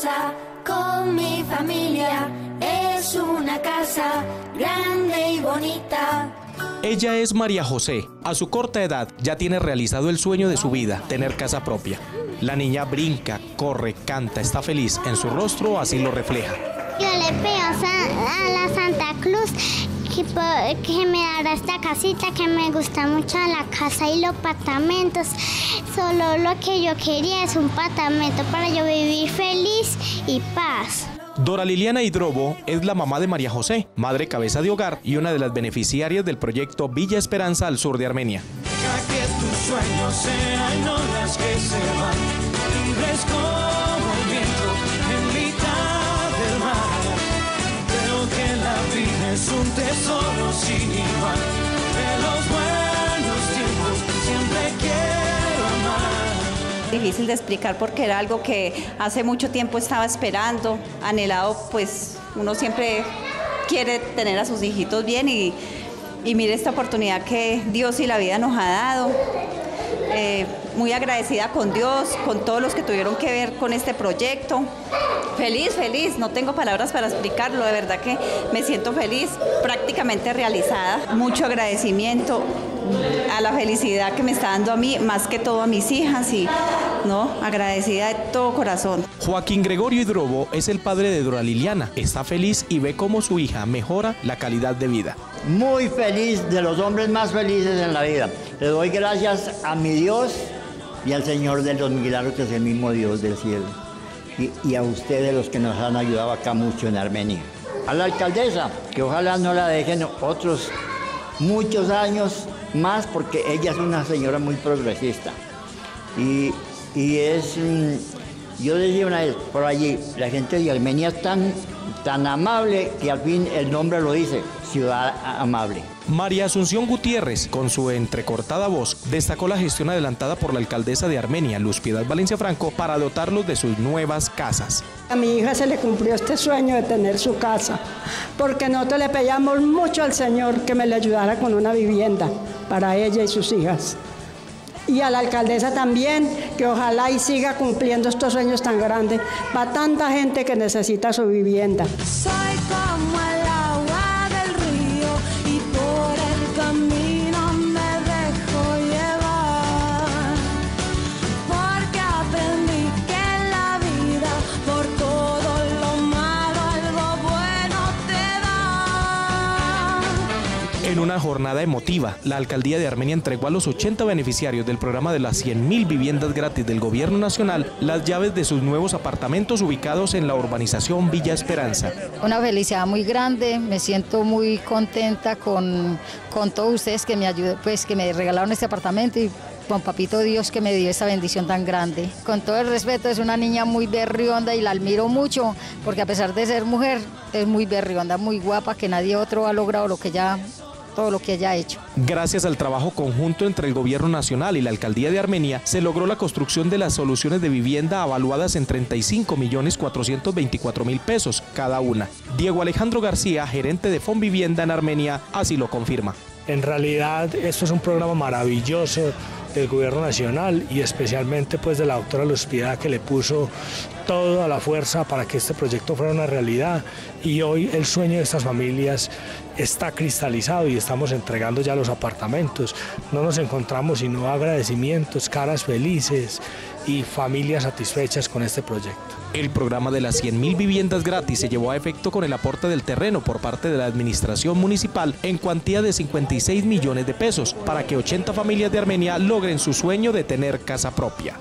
casa con mi familia. Es una casa grande y bonita. Ella es María José. A su corta edad ya tiene realizado el sueño de su vida, tener casa propia. La niña brinca, corre, canta, está feliz. En su rostro así lo refleja. Yo le Cruz que, que, me dará esta casita que me gusta mucho la casa y los apartamentos. Solo lo que yo quería es un apartamento para yo vivir feliz y paz. Dora Liliana Hidrobo es la mamá de María José, madre cabeza de hogar y una de las beneficiarias del proyecto Villa Esperanza al sur de Armenia. Que tus sueños sean olas que se van, Difícil de explicar porque era algo que hace mucho tiempo estaba esperando, anhelado, pues uno siempre quiere tener a sus hijitos bien y, y mire esta oportunidad que Dios y la vida nos ha dado. Eh, muy agradecida con Dios, con todos los que tuvieron que ver con este proyecto. Feliz, feliz, no tengo palabras para explicarlo, de verdad que me siento feliz, prácticamente realizada. Mucho agradecimiento a la felicidad que me está dando a mí, más que todo a mis hijas y no, agradecida de todo corazón. Joaquín Gregorio Hidrobo es el padre de Dora Liliana. Está feliz y ve cómo su hija mejora la calidad de vida. Muy feliz, de los hombres más felices en la vida. Le doy gracias a mi Dios y al Señor de los milagros, que es el mismo Dios del cielo. Y, y, a ustedes los que nos han ayudado acá mucho en Armenia. A la alcaldesa, que ojalá no la dejen otros muchos años más, porque ella es una señora muy progresista. Y, y es, yo decía una vez por allí, la gente de Armenia es tan, tan amable que al fin el nombre lo dice, ciudad amable. María Asunción Gutiérrez, con su entrecortada voz, destacó la gestión adelantada por la alcaldesa de Armenia, Luz Piedad Valencia Franco, para dotarlos de sus nuevas casas. A mi hija se le cumplió este sueño de tener su casa, porque nosotros le pedíamos mucho al Señor que me le ayudara con una vivienda para ella y sus hijas. Y a la alcaldesa también, que ojalá y siga cumpliendo estos sueños tan grandes para tanta gente que necesita su vivienda. En una jornada emotiva, la alcaldía de Armenia entregó a los 80 beneficiarios del programa de las 100.000 viviendas gratis del gobierno nacional las llaves de sus nuevos apartamentos ubicados en la urbanización Villa Esperanza. Una felicidad muy grande, me siento muy contenta con, con todos ustedes que me ayudó, pues que me regalaron este apartamento y con papito Dios que me dio esa bendición tan grande. Con todo el respeto, es una niña muy berrionda y la admiro mucho, porque a pesar de ser mujer, es muy berrionda, muy guapa, que nadie otro ha logrado lo que ella todo lo que haya hecho. Gracias al trabajo conjunto entre el Gobierno Nacional y la Alcaldía de Armenia, se logró la construcción de las soluciones de vivienda avaluadas en 35 millones 424 mil pesos cada una. Diego Alejandro García, gerente de Fonvivienda en Armenia, así lo confirma. En realidad, esto es un programa maravilloso del gobierno nacional y especialmente pues de la doctora Luz que le puso toda la fuerza para que este proyecto fuera una realidad y hoy el sueño de estas familias está cristalizado y estamos entregando ya los apartamentos. No nos encontramos sino agradecimientos, caras felices y familias satisfechas con este proyecto. El programa de las 100.000 viviendas gratis se llevó a efecto con el aporte del terreno por parte de la administración municipal en cuantía de 56 millones de pesos para que 80 familias de Armenia logren su sueño de tener casa propia.